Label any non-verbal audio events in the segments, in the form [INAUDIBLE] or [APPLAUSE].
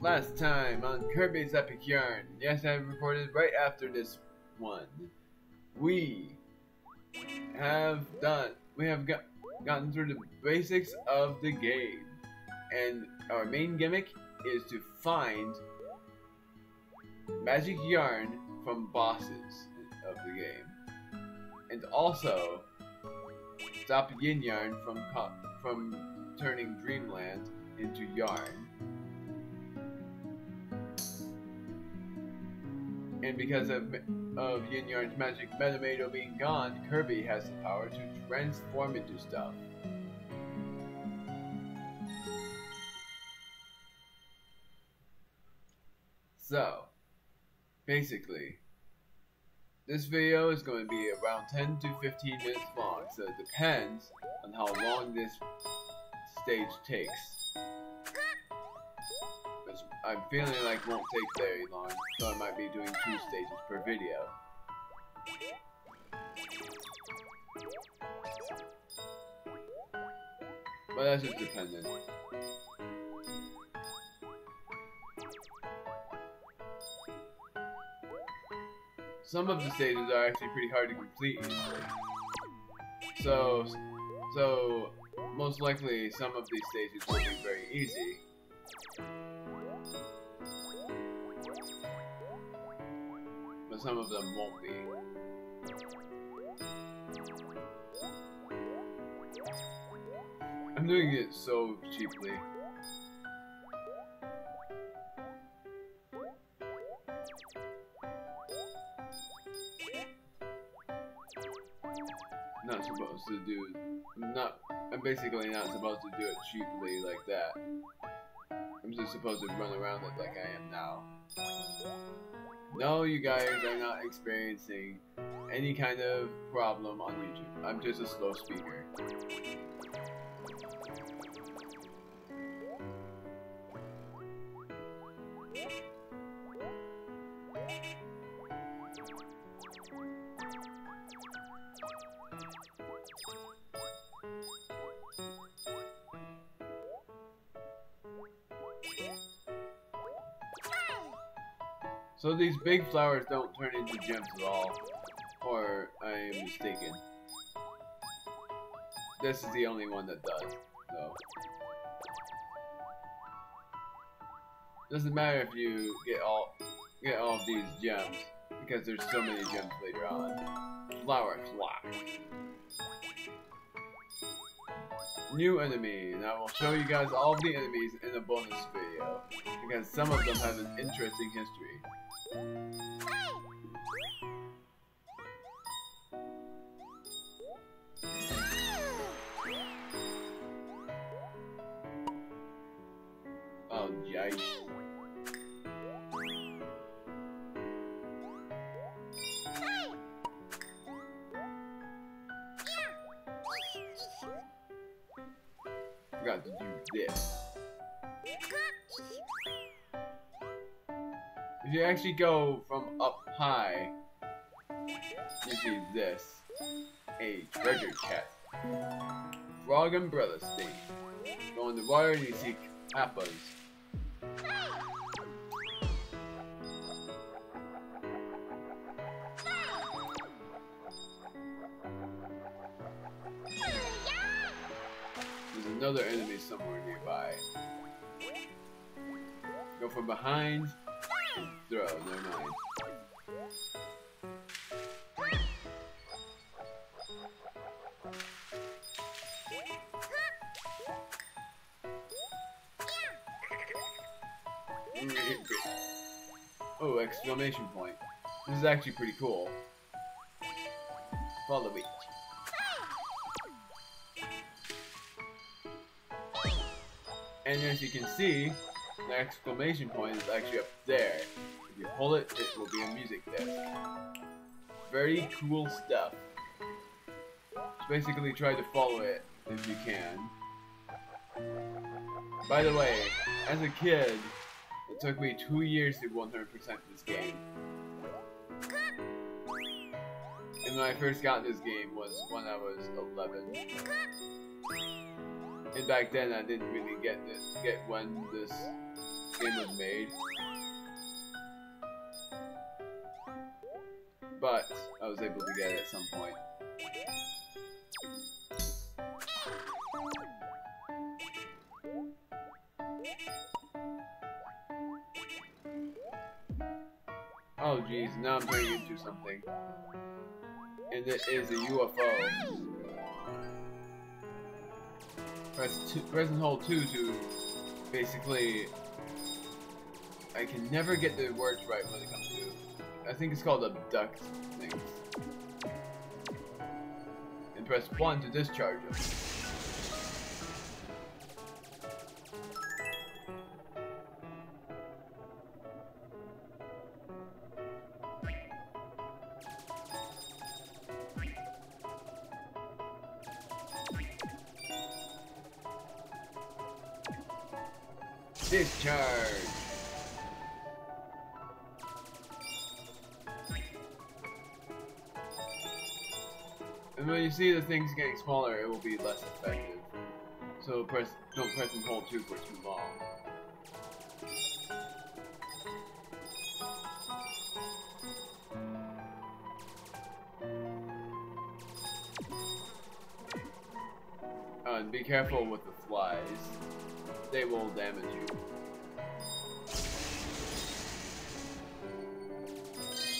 Last time on Kirby's Epic Yarn, yes, I recorded right after this one. We have done, we have got, gotten through the basics of the game, and our main gimmick is to find magic yarn from bosses of the game, and also stop Yin Yarn from from turning Dreamland into yarn. And because of, of Yin Yarn's magic Metamato being gone, Kirby has the power to transform into stuff. So, basically, this video is going to be around 10 to 15 minutes long, so it depends on how long this stage takes. I'm feeling like won't take very long, so I might be doing two stages per video. But that's just dependent. Some of the stages are actually pretty hard to complete easily. So, so most likely some of these stages will be very easy. But some of them won't be. I'm doing it so cheaply. Not supposed to do not I'm basically not supposed to do it cheaply like that. I'm just supposed to run around it like I am now. No, you guys are not experiencing any kind of problem on YouTube. I'm just a slow speaker. So these big flowers don't turn into gems at all. Or I am mistaken. This is the only one that does, though. Doesn't matter if you get all get all of these gems, because there's so many gems later on. Flower fly. New enemy, and I will show you guys all of the enemies in a bonus video, because some of them have an interesting history. Oh, yikes. Forgot to do this. If you actually go from up high, you see this. A treasure chest. Frog umbrella stain. Go in the water and you see Kappas. There's another enemy somewhere nearby. Go from behind. Throw, never mind. [LAUGHS] Oh, exclamation point. This is actually pretty cool. Follow me. And as you can see, the exclamation point is actually up there. If you pull it, it will be a music disc. Very cool stuff. Just basically try to follow it if you can. By the way, as a kid, it took me two years to 100% this game. And when I first got this game was when I was 11. And back then I didn't really get this, get when this game was made. But I was able to get it at some point. Oh jeez, now I'm turning into something. And it is a UFO. Press, two, press and hold 2 to basically... I can never get the words right when it comes to... I think it's called abduct things. And press 1 to discharge them. Discharge! And when you see the things getting smaller, it will be less effective. So press, don't press and hold 2 for too long. Uh, be careful with the flies they will damage you.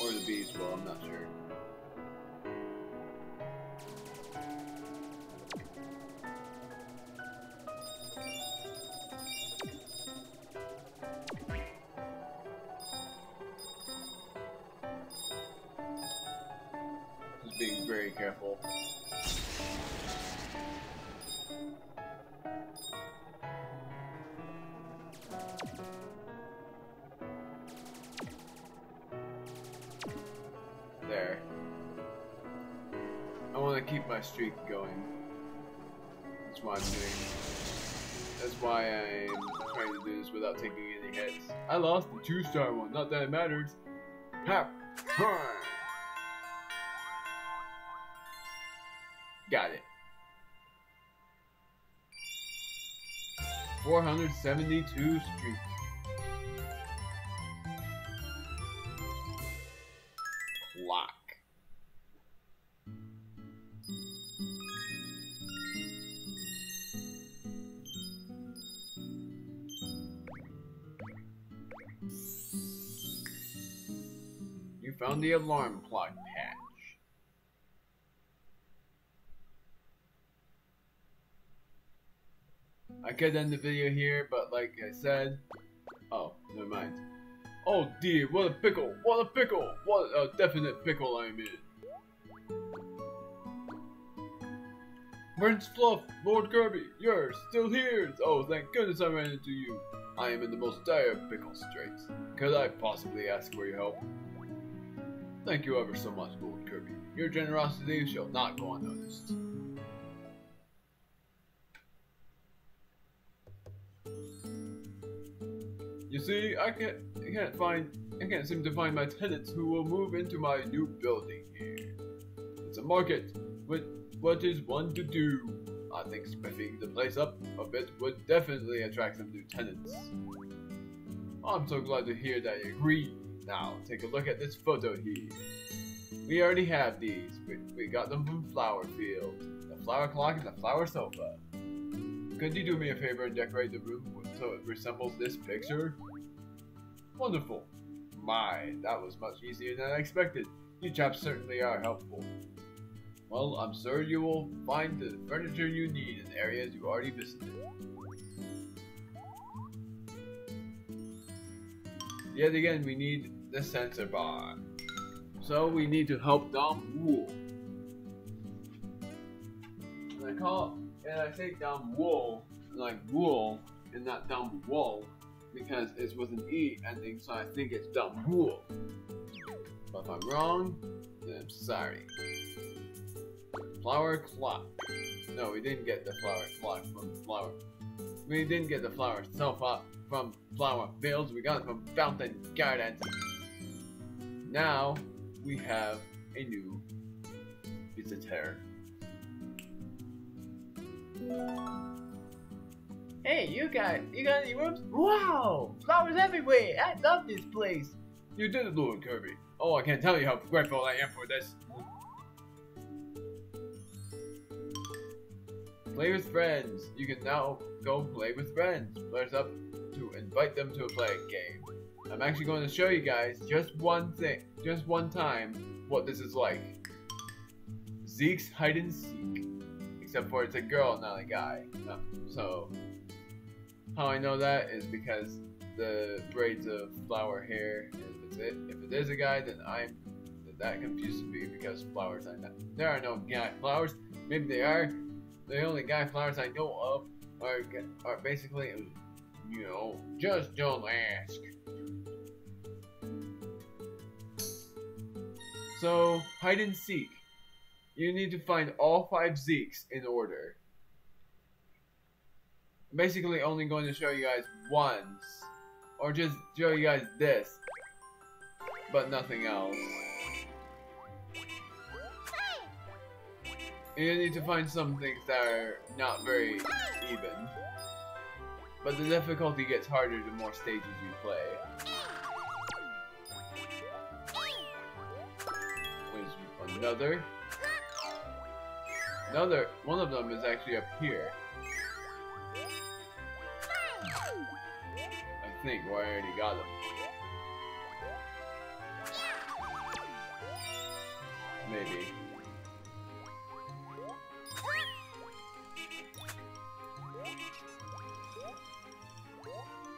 Or the bees will, I'm not sure. My streak going. That's why I'm doing. That's why I'm trying to do this without taking any hits. I lost the two-star one. Not that it matters. Ha! Ha! Got it. 472 streak. Found the alarm clock patch. I could end the video here, but like I said, oh, never mind. Oh dear, what a pickle! What a pickle! What a definite pickle I'm in. Prince Fluff, Lord Kirby, you're still here! Oh, thank goodness I ran into you. I am in the most dire pickle straits. Could I possibly ask for your help? Thank you ever so much, Lord Kirby. Your generosity shall not go unnoticed. You see, I can't, I can't find, I can't seem to find my tenants who will move into my new building here. It's a market. What, what is one to do? I think spiffing the place up a bit would definitely attract some new tenants. I'm so glad to hear that you agree. Now, take a look at this photo here. We already have these. We, we got them from Flower Field. The flower clock and the flower sofa. Could you do me a favor and decorate the room so it resembles this picture? Wonderful. My, that was much easier than I expected. You chaps certainly are helpful. Well, I'm sure you will find the furniture you need in the areas you already visited. Yet again, we need the sensor bar. So we need to help Dom Wool. And I call and I say Dom Wool like wool and not Dom Wool because it's with an E ending, so I think it's Dom Wool. But if I'm wrong, then I'm sorry. Flower clock. No, we didn't get the flower clock from flower. We didn't get the flower itself up from flower fields. We got it from fountain gardens. Now we have a new visitor. Hey, you got you got any rooms? Wow! Flowers everywhere! I love this place! You did it, Lord Kirby. Oh, I can't tell you how grateful I am for this. Play with friends. You can now go play with friends. Players up to invite them to a playing game. I'm actually going to show you guys just one thing, just one time, what this is like. Zeke's hide and seek. Except for it's a girl, not a guy. No. So, how I know that is because the braids of flower hair. If it's it, if it is a guy, then I'm that confuses me because flowers are not. There are no guy flowers. Maybe they are. The only guy flowers I know of are are basically, you know, just don't ask. So hide and seek. You need to find all five Zekes in order. I'm basically only going to show you guys once. Or just show you guys this. But nothing else. You need to find some things that are not very even. But the difficulty gets harder the more stages you play. Another. Another, one of them is actually up here. I think, well, I already got them. Maybe.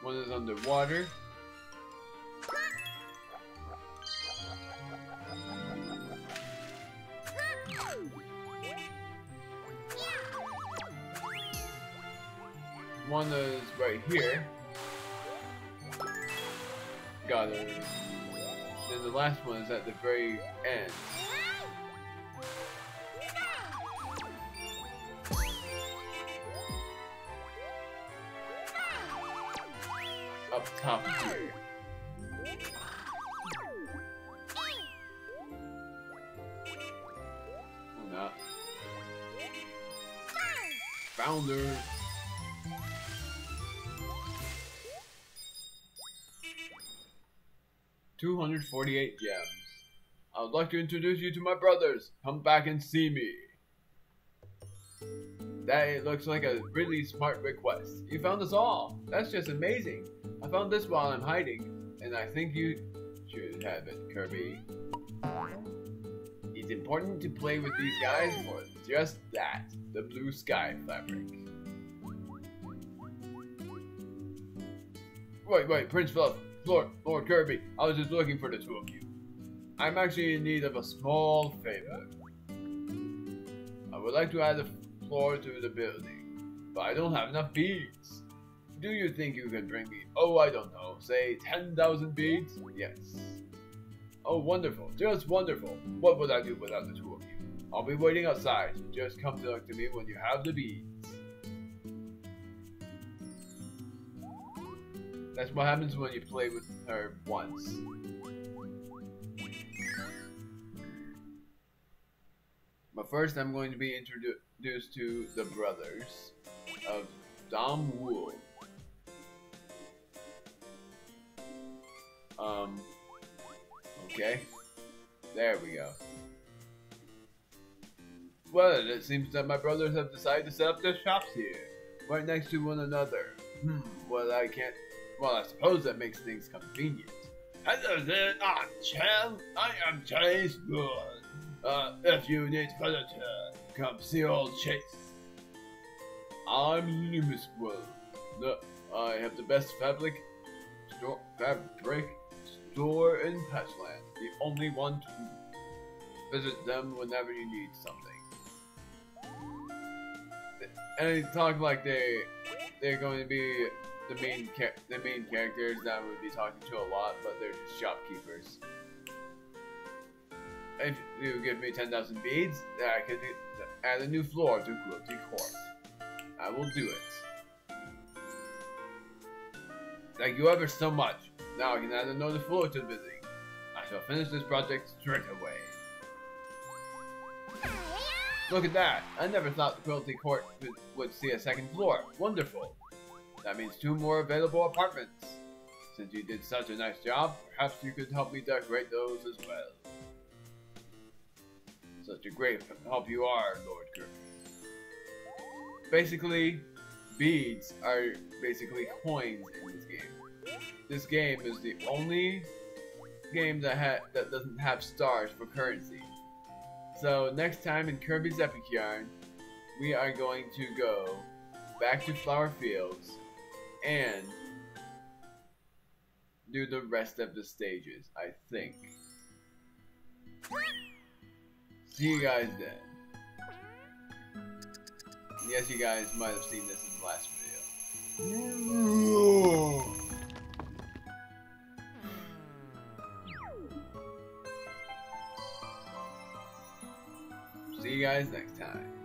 One is underwater. Is right here. Got it. Then the last one is at the very end. Up top here. Not. Founder. Two hundred forty-eight gems. I would like to introduce you to my brothers. Come back and see me. That looks like a really smart request. You found us all. That's just amazing. I found this while I'm hiding, and I think you should have it, Kirby. It's important to play with these guys for just that, the blue sky fabric. Wait, wait, Prince Fluff, Lord, Lord Kirby, I was just looking for the two of you. I'm actually in need of a small favor. I would like to add a floor to the building, but I don't have enough beads. Do you think you can bring me, oh, I don't know, say 10,000 beads? Yes. Oh, wonderful, just wonderful. What would I do without the two of you? I'll be waiting outside. Just come talk to me when you have the beads. That's what happens when you play with her once. But first, I'm going to be introduced to the brothers of Dom Wu. Um, okay. There we go. Well, it seems that my brothers have decided to set up their shops here, right next to one another. Hmm, well, I can't. Well, I suppose that makes things convenient. Hello there, I'm. I am Chase Good. Uh, if you need furniture, come see old Chase. I'm Loomis World. No, I have the best fabric store, fabric store in Patchland. The only one to visit them whenever you need something. And they talk like they they're going to be the main the main characters that I would be talking to a lot, but they're just shopkeepers. If you give me 10,000 beads, I could add a new floor to Quilty Court. I will do it. Thank you ever so much. Now I can add another floor to the building. I shall finish this project straight away. Look at that! I never thought the Quilty Court would see a second floor. Wonderful. That means two more available apartments. Since you did such a nice job, perhaps you could help me decorate those as well. Such a great help you are, Lord Kirby. Basically, beads are basically coins in this game. This game is the only game that ha that doesn't have stars for currency. So next time in Kirby's Epic Yarn, we are going to go back to Flower Fields and do the rest of the stages, I think. See you guys then. Yes, you guys might have seen this in the last video. See you guys next time.